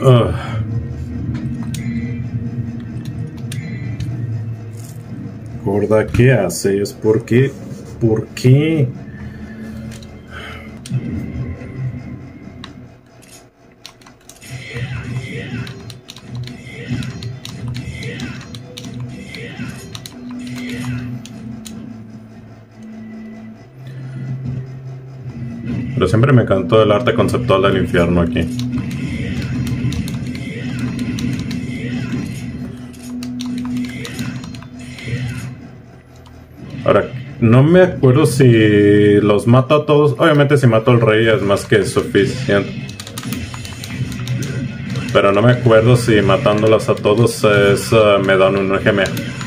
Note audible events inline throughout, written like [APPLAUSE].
Ugh. Gorda, ¿qué haces? ¿Por qué? ¿Por qué? Pero siempre me encantó el arte conceptual del infierno aquí. No me acuerdo si los mato a todos. Obviamente si mato al rey es más que suficiente. Pero no me acuerdo si matándolos a todos es, uh, me dan un EGM.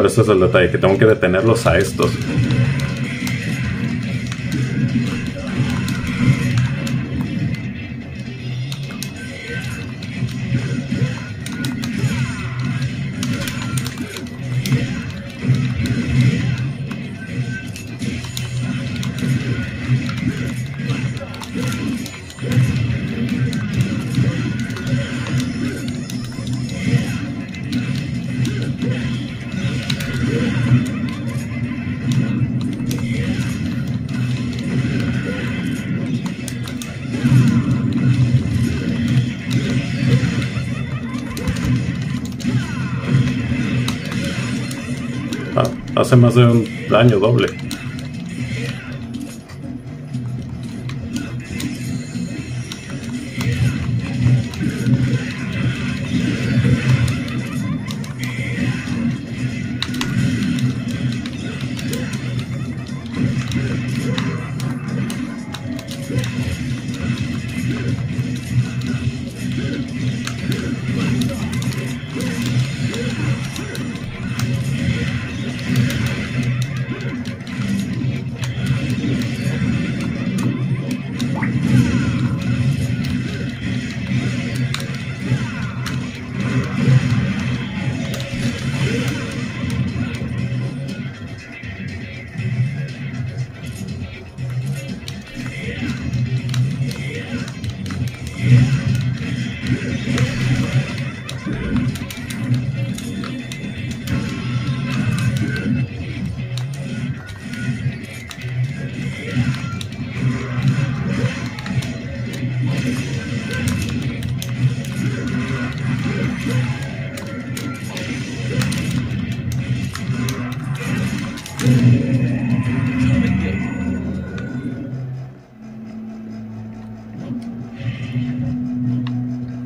Ahora ese es el detalle, que tengo que detenerlos a estos. Hace más de un daño doble.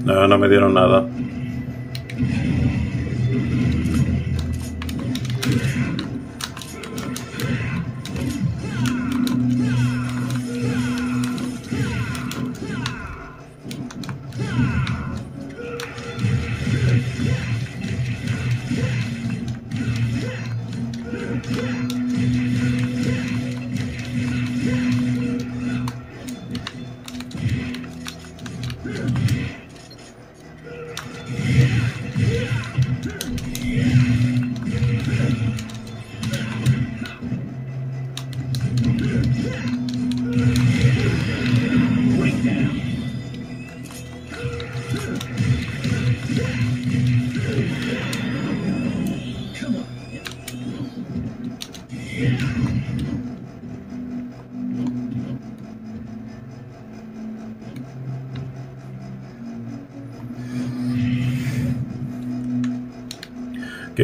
No, no me dieron nada.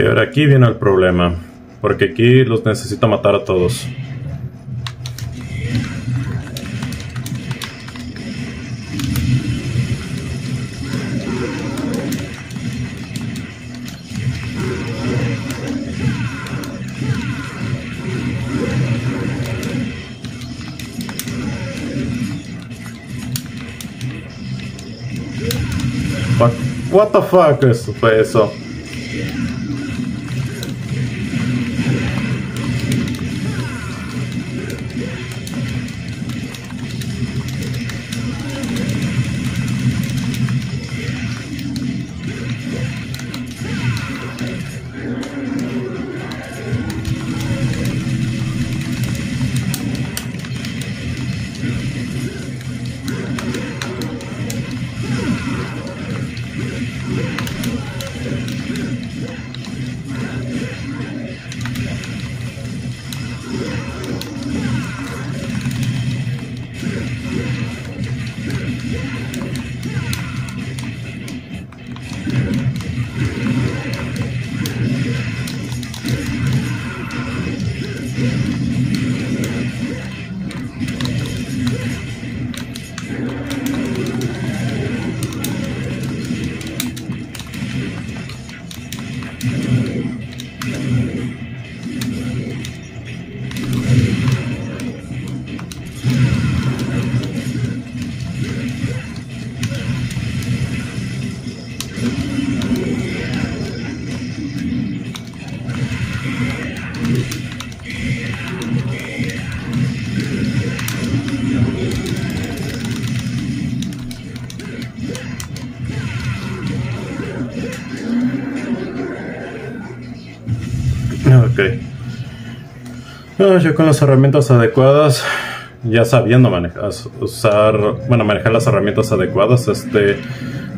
Que ahora aquí viene el problema. Porque aquí los necesito matar a todos. What the fuck eso fue eso? Ah, yo con las herramientas adecuadas, ya sabiendo manejar, usar, bueno, manejar las herramientas adecuadas, este,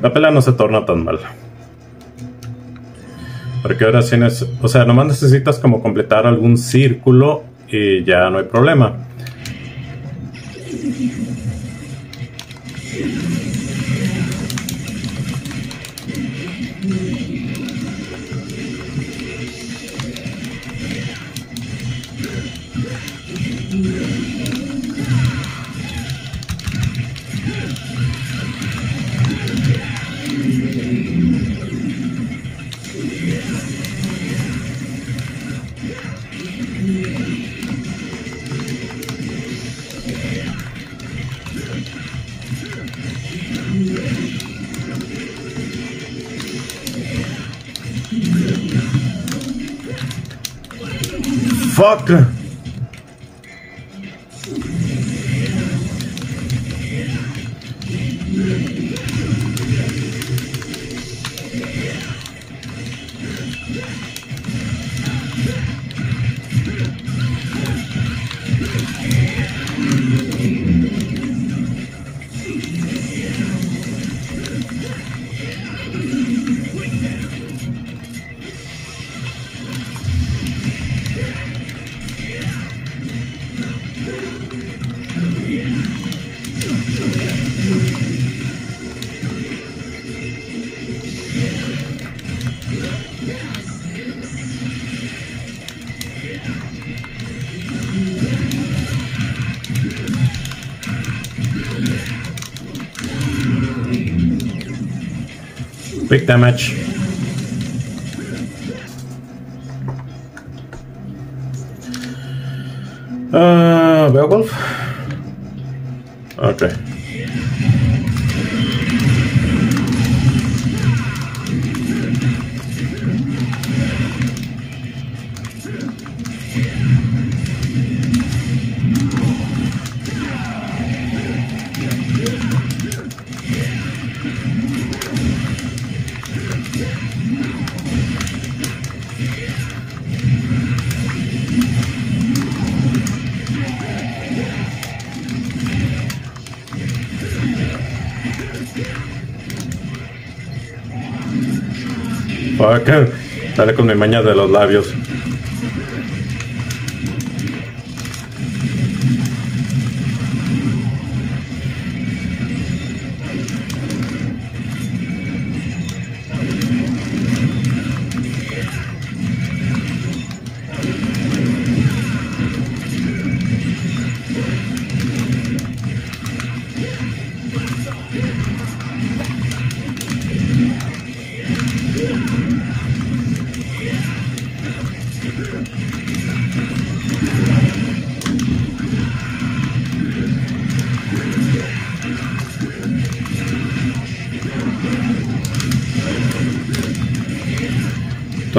la pelea no se torna tan mal. Porque ahora tienes, o sea, nomás necesitas como completar algún círculo y ya no hay problema. Fuck! Big damage. Uh, Beowulf? Fuck. Dale con mi maña de los labios.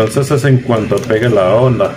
Entonces es en cuanto pegue la onda.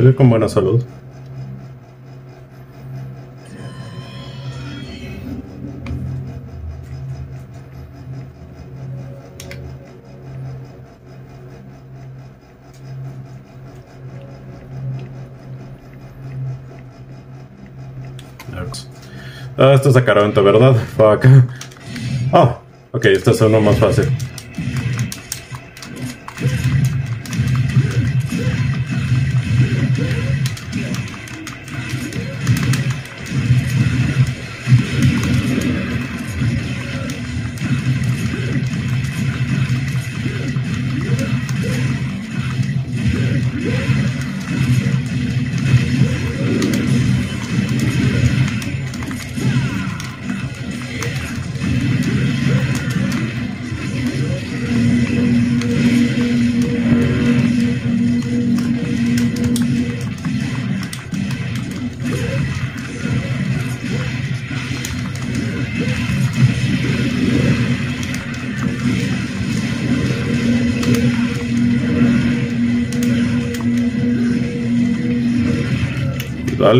Quedé con buena salud. Ah, esto es Acaronto, ¿verdad? Fuck. Oh, ok, este es uno más fácil.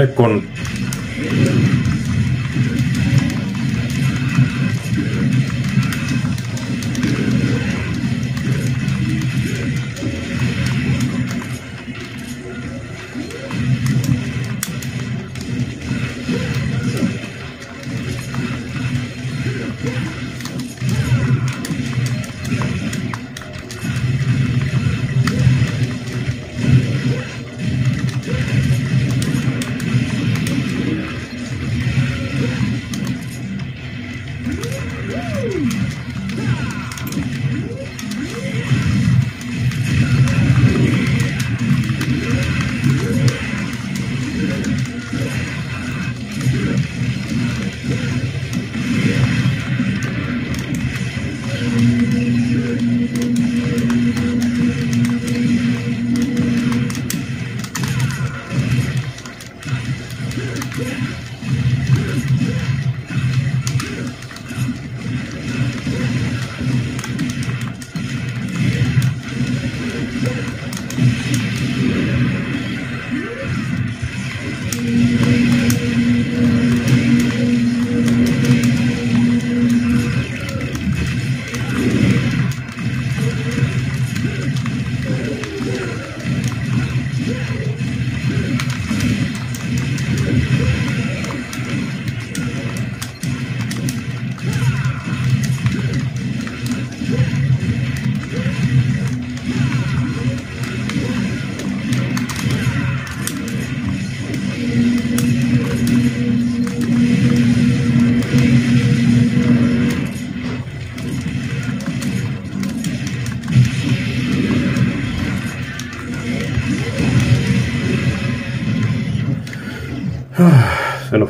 Con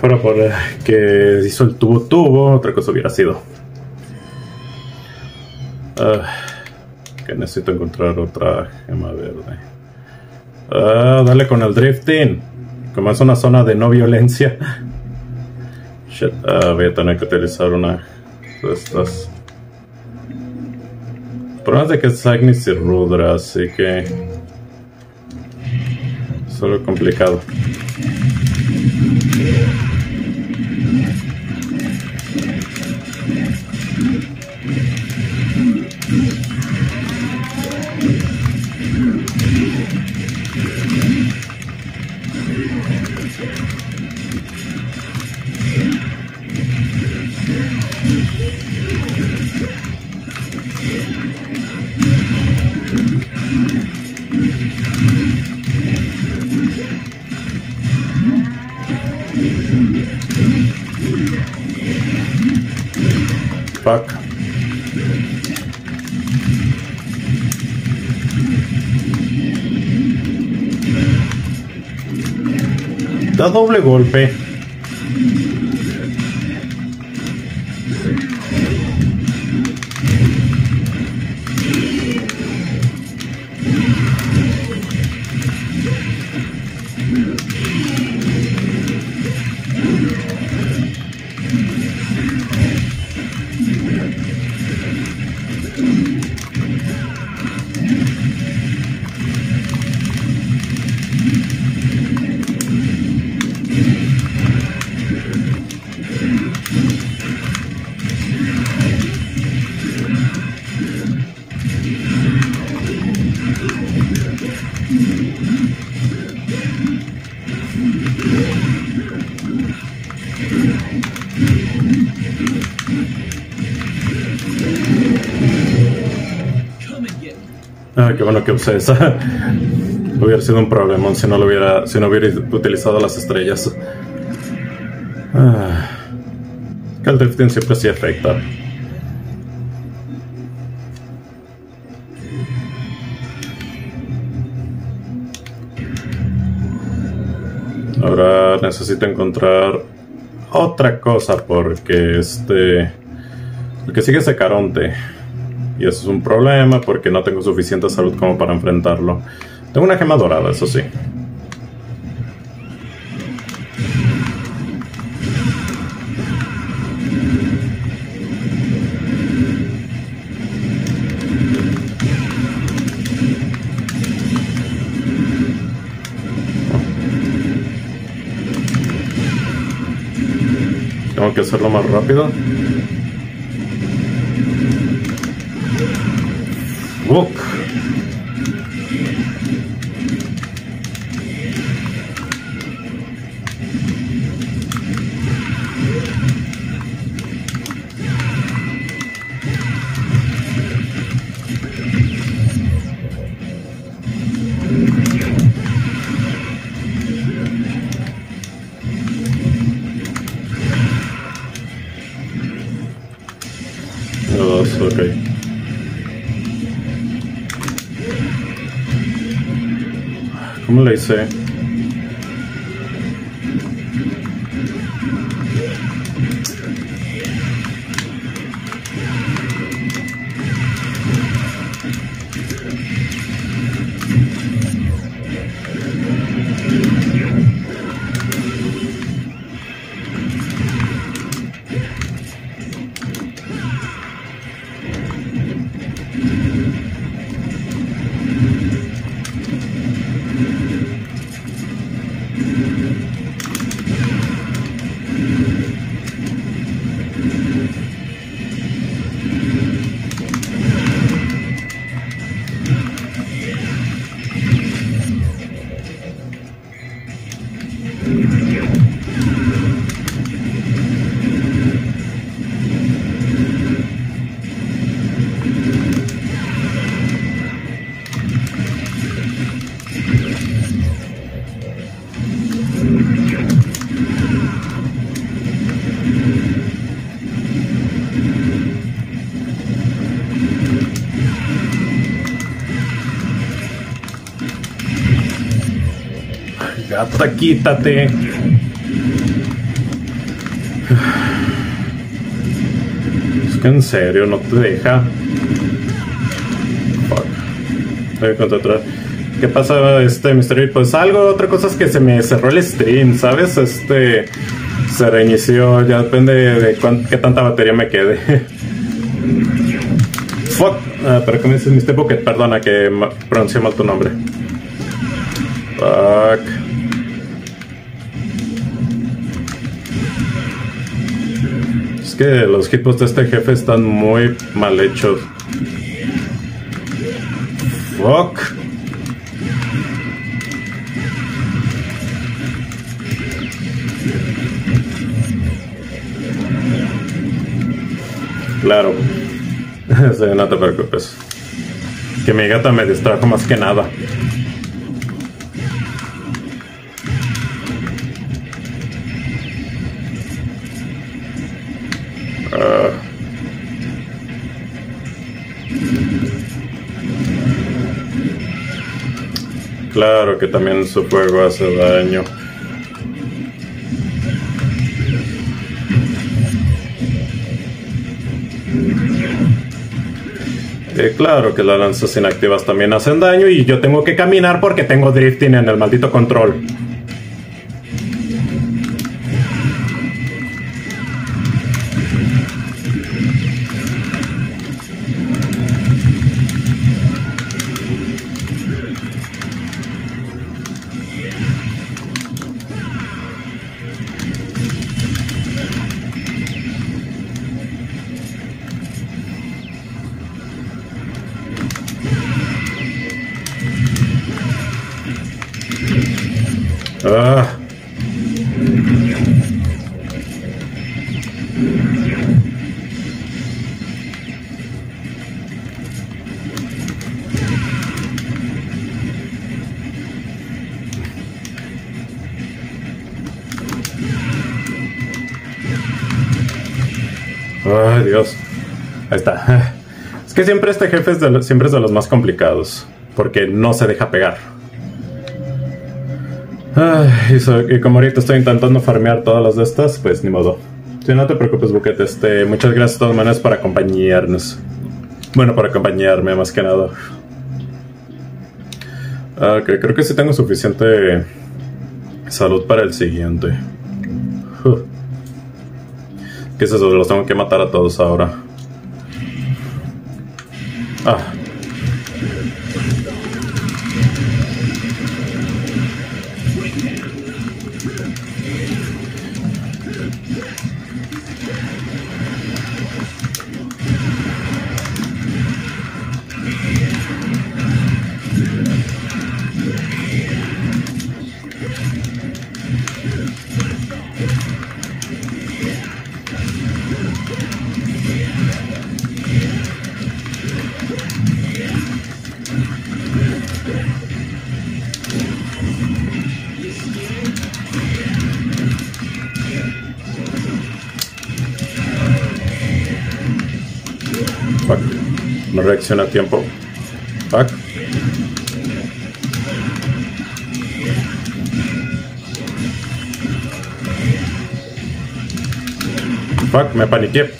fuera por que hizo el tubo tubo, otra cosa hubiera sido. Ah, que necesito encontrar otra gema verde. Ah, dale con el drifting. Como es una zona de no violencia. Shit, ah, voy a tener que utilizar una de estas. Es de que es Agnes y Rudra, así que. Solo complicado. Da doble golpe. Esa. [LAUGHS] hubiera sido un problema si no lo hubiera, si no hubiera utilizado las estrellas. Ah, el drifting siempre sí afecta. Ahora necesito encontrar otra cosa porque este... El que sigue ese Caronte. Y eso es un problema porque no tengo suficiente salud como para enfrentarlo. Tengo una gema dorada, eso sí. Tengo que hacerlo más rápido. Fuck. Dos, ¿Cómo le Gata, quítate. Es que en serio, no te deja. Fuck. ¿Qué pasa, este Mystery? Pues algo, otra cosa es que se me cerró el stream, ¿sabes? Este. Se reinició, ya depende de cuán- qué tanta batería me quede. [LAUGHS] Fuck. Ah, pero ¿cómo dices Mr. Bucket? Perdona que pronuncié mal tu nombre. Fuck. Que los hitbox de este jefe están muy mal hechos. Fuck. Claro. [LAUGHS] Sí, no te preocupes. Que mi gata me distrajo más que nada. Claro que también su fuego hace daño. Eh, claro que las lanzas inactivas también hacen daño y yo tengo que caminar porque tengo drifting en el maldito control. Ay, Dios. Ahí está. [LAUGHS] Es que siempre este jefe es de, lo- siempre es de los más complicados. Porque no se deja pegar. Ay, y, y como ahorita estoy intentando farmear todas las de estas, pues ni modo. Si no te preocupes, Buquete, este, muchas gracias de todas maneras por acompañarnos. Bueno, por acompañarme más que nada. Ah, Ok, creo que sí tengo suficiente salud para el siguiente. ¿Qué es eso? Los tengo que matar a todos ahora. Ah. No reacciona a tiempo. Fuck. Fuck, me paniqué.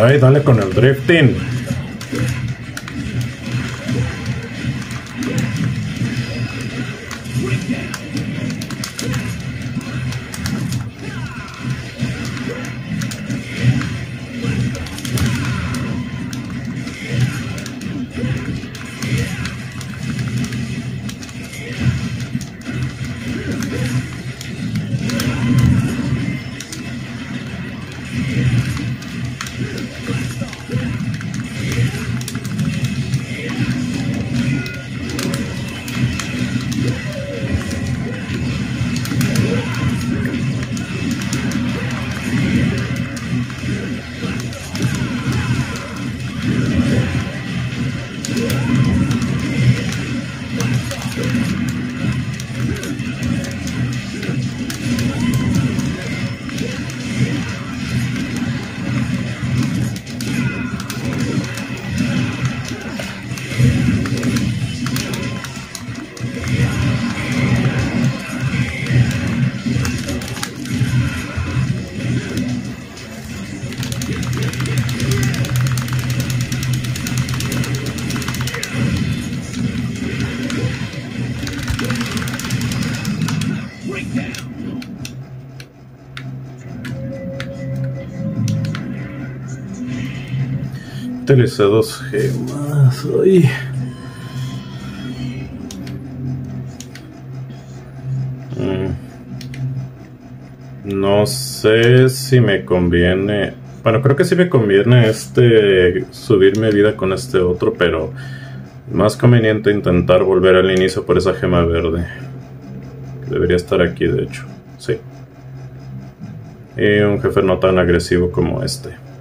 Ay, dale con el drifting. Utilicé dos gemas. Mm. No sé si me conviene. Bueno, creo que sí me conviene este subirme vida con este otro, pero más conveniente intentar volver al inicio por esa gema verde. Debería estar aquí, de hecho. Sí. Y un jefe no tan agresivo como este.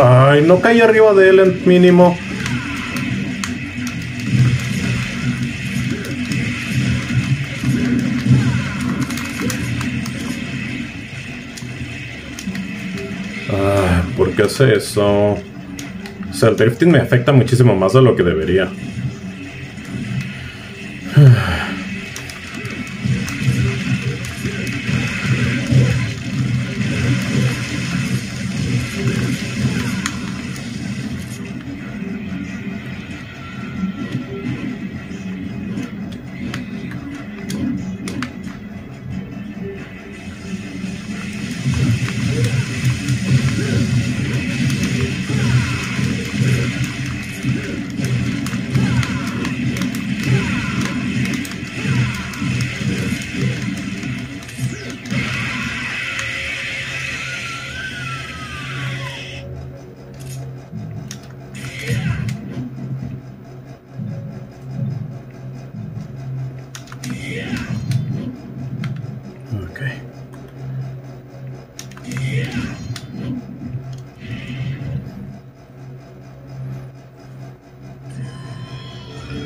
Ay, no caí arriba de él en mínimo. Ay, ¿por qué hace eso? O sea, el drifting me afecta muchísimo más de lo que debería.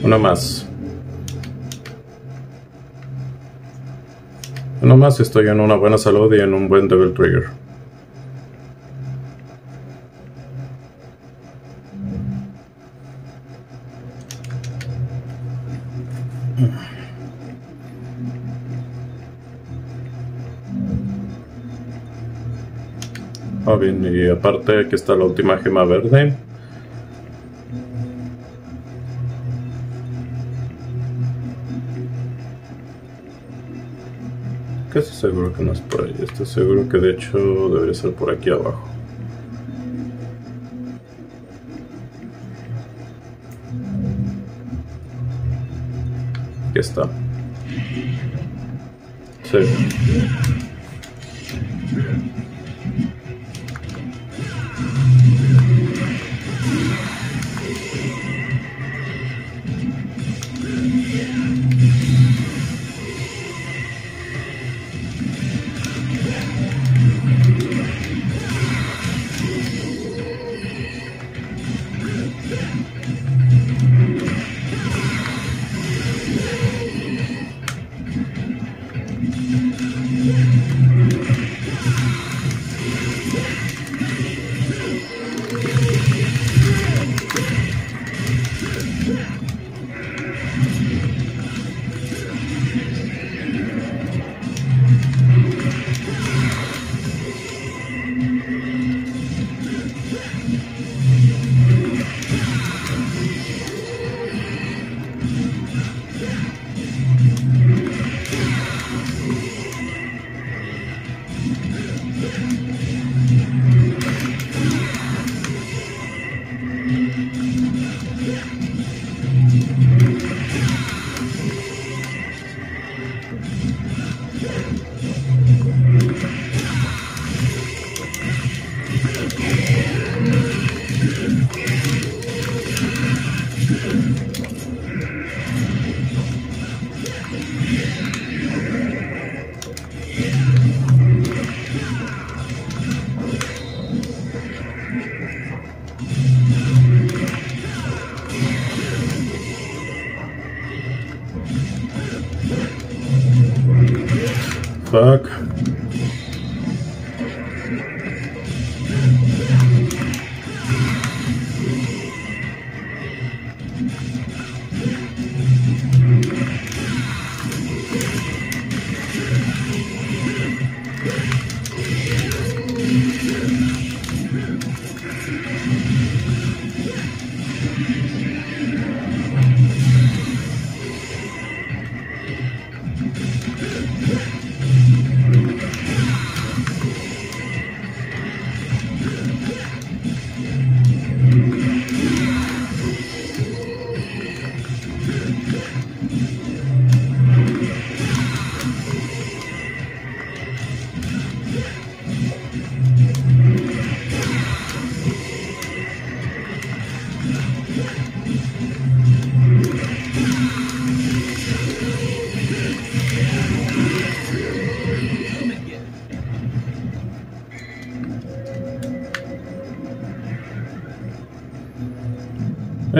Uno más. Uno más estoy en una buena salud y en un buen Devil Trigger. Ah, bien, y aparte aquí está la última gema verde. Seguro que no es por ahí. Estoy seguro que de hecho debería ser por aquí abajo. Aquí está. Sí.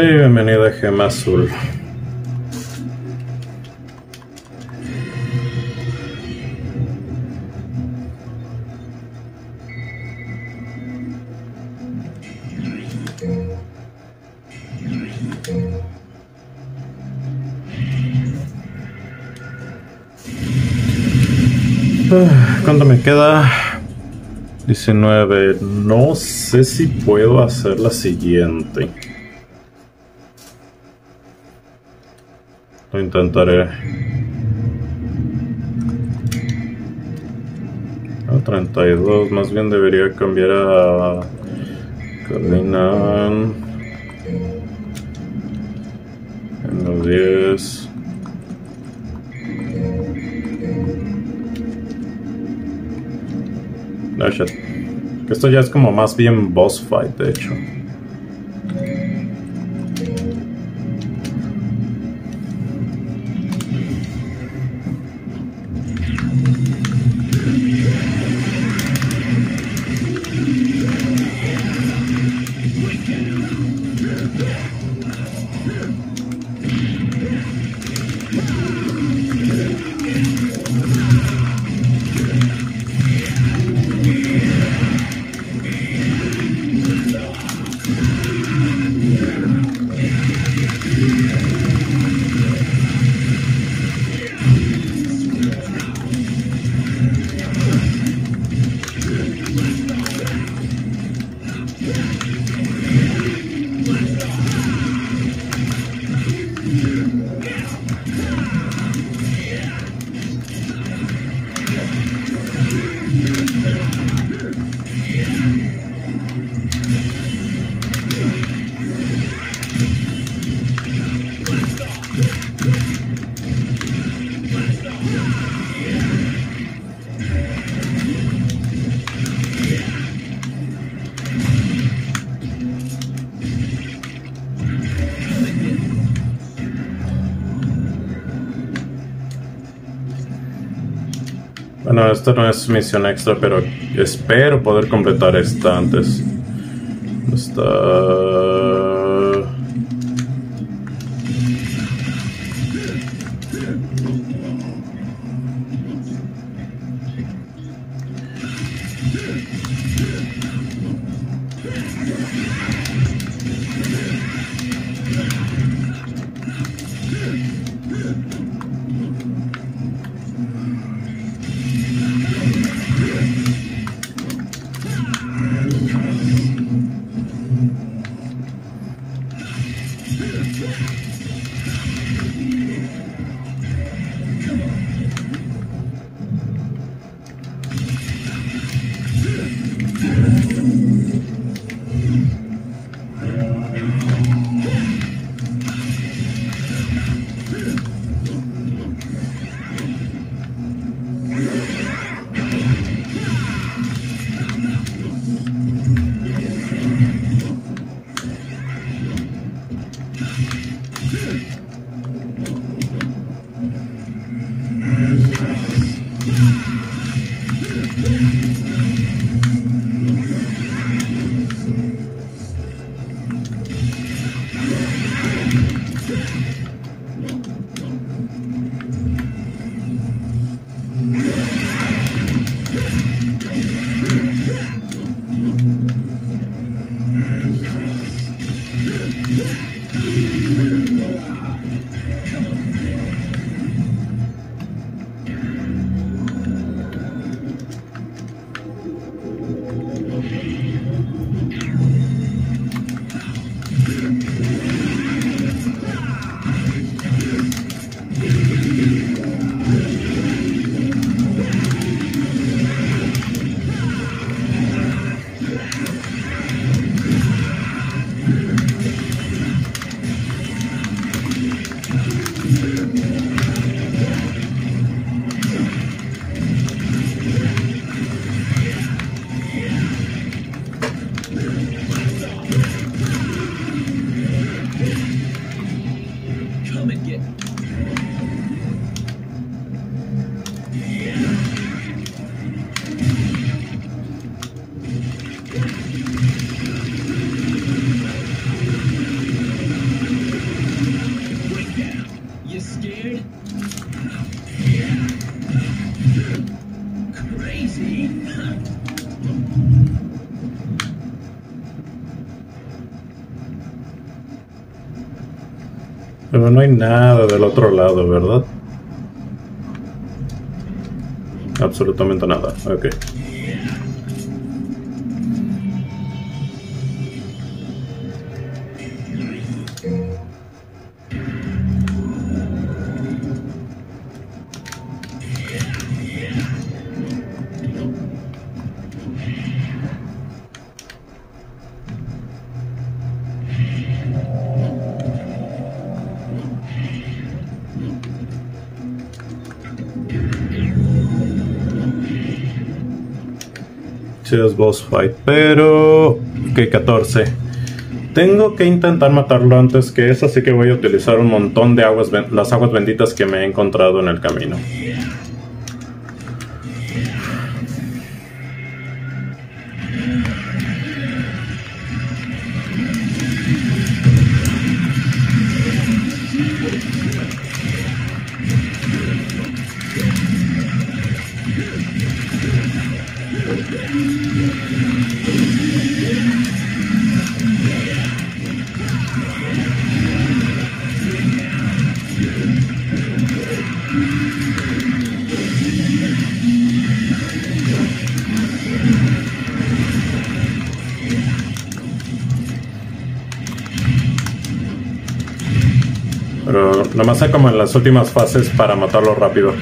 Bienvenida Gema Azul. Ah, ¿Cuánto me queda? 19. No sé si puedo hacer la siguiente. Lo intentaré. A 32, más bien debería cambiar a Carolina en los 10. No, shit. Esto ya es como más bien boss fight, de hecho. Bueno, esta no es misión extra, pero espero poder completar esta antes. Está... Pero no hay nada del otro lado, ¿verdad? Absolutamente nada. Ok. Boss fight, pero... Que 14. Tengo que intentar matarlo antes que eso, así que voy a utilizar un montón de aguas, las aguas benditas que me he encontrado en el camino. En las últimas fases para matarlo rápido.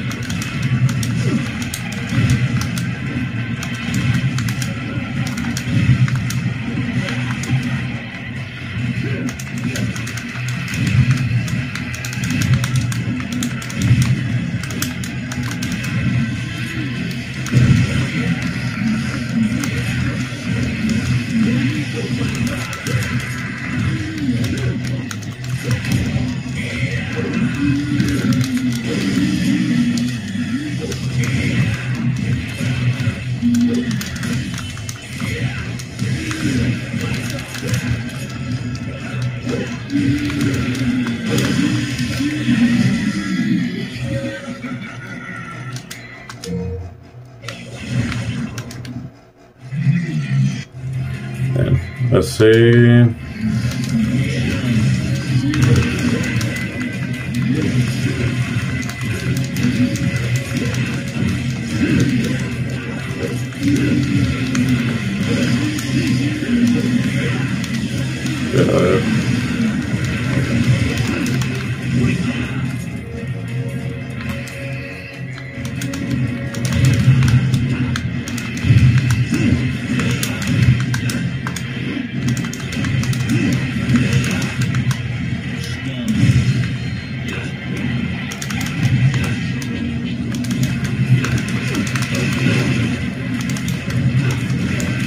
Sí.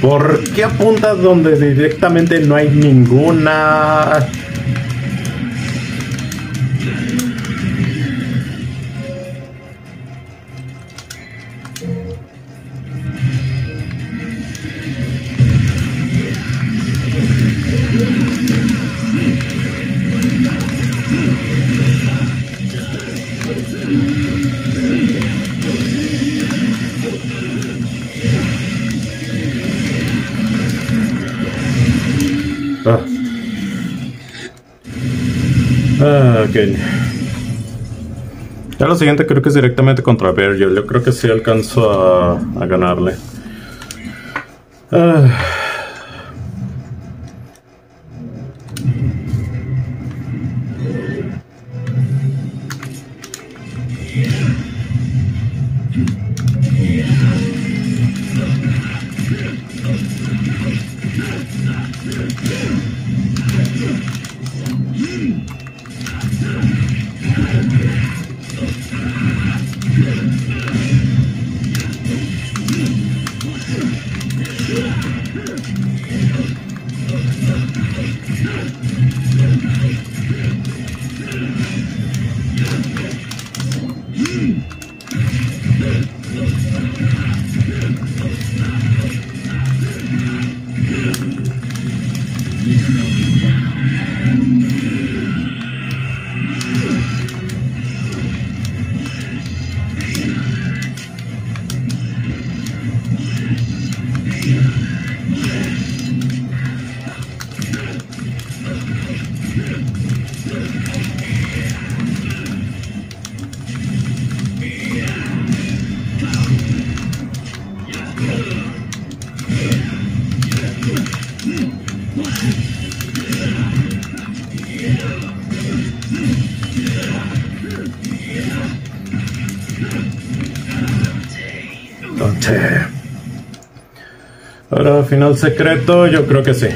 ¿Por qué apuntas donde directamente no hay ninguna? Ya lo siguiente creo que es directamente contra Virgil. Yo creo que sí alcanzo a, a ganarle. Ah. Final secreto, yo creo que sí.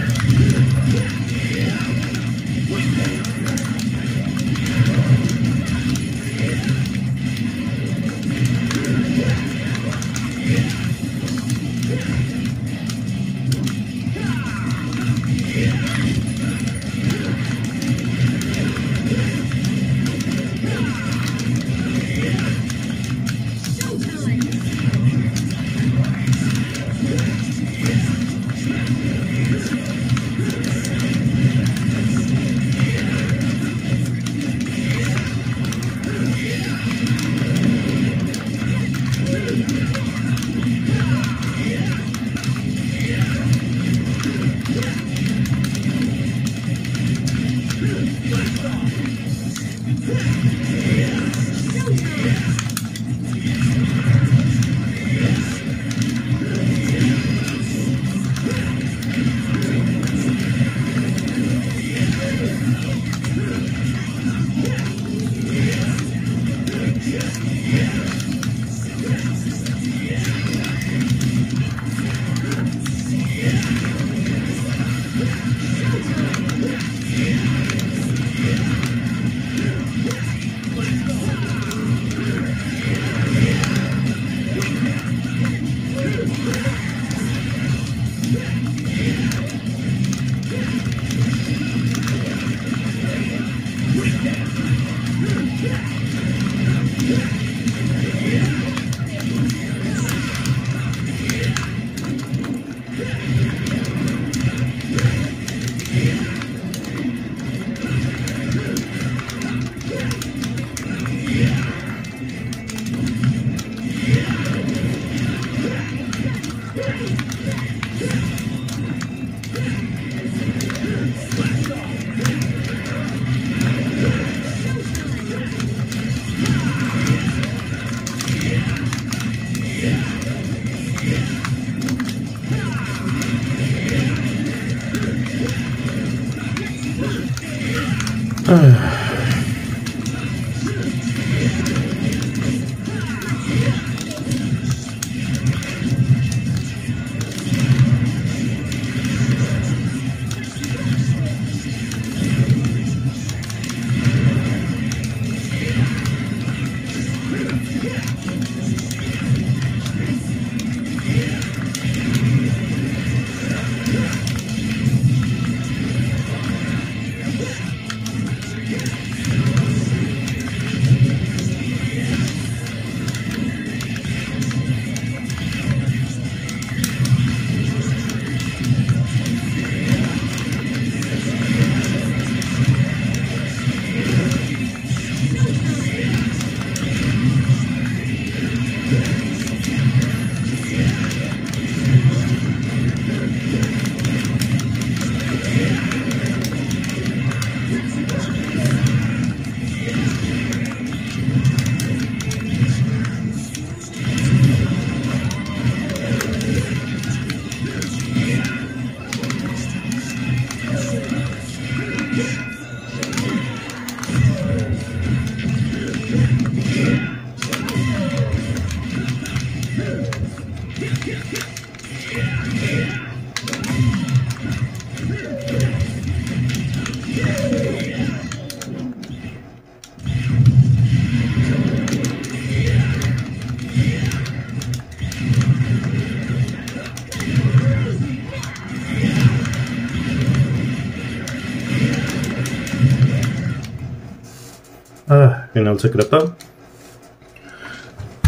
Uh. [CLEARS THROAT]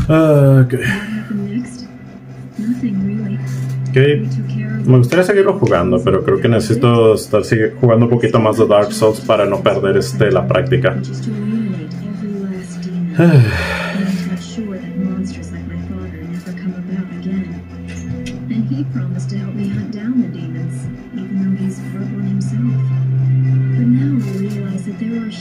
Ok. We took care of Me gustaría seguirlo jugando, pero creo que necesito estar jugando un poquito más de Dark Souls para no perder este, la práctica. [SIGHS]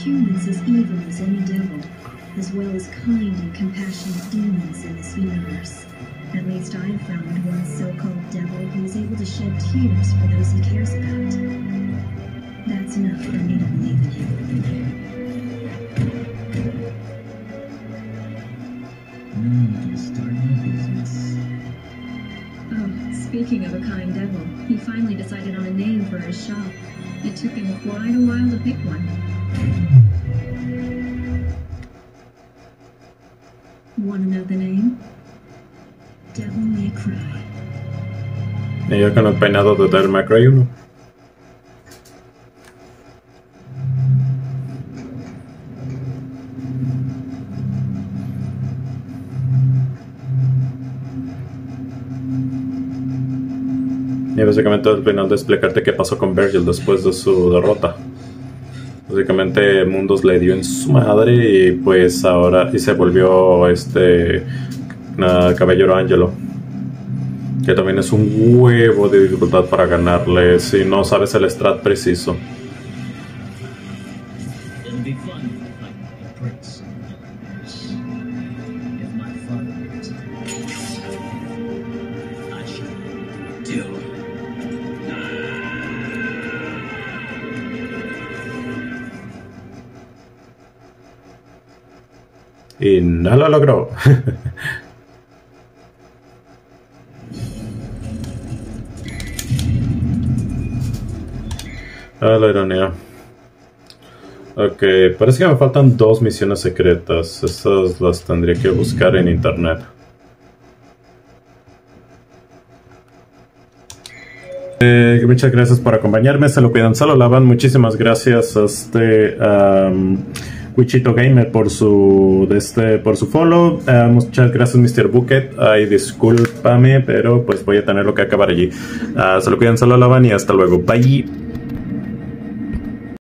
humans as evil as any devil, as well as kind and compassionate demons in this universe. At least I've found one so-called devil who is able to shed tears for those he cares about. That's enough for me to believe in him. Now can start our business. Oh, speaking of a kind devil, he finally decided on a name for his shop. It took him quite a while to pick one. Hmm. Y yo con el peinado de Devil May Cry 1. Y básicamente al final de explicarte qué pasó con Virgil después de su derrota. Básicamente Mundos le dio en su madre y pues ahora y se volvió este ah, Caballero Angelo. Que también es un huevo de dificultad para ganarle si no sabes el strat preciso. No lo logró. [LAUGHS] ah, la ironía. Ok, parece que me faltan dos misiones secretas. Esas las tendría que buscar en internet. Eh, muchas gracias por acompañarme. Se lo cuidan, se lavan. Muchísimas gracias este Wichito Gamer por su este por su follow. Ah, muchas gracias, Mr. Bucket. Ay, discúlpame, pero pues voy a tener lo que acabar allí. Ah, se lo cuidan, se lo lavan y hasta luego. Bye.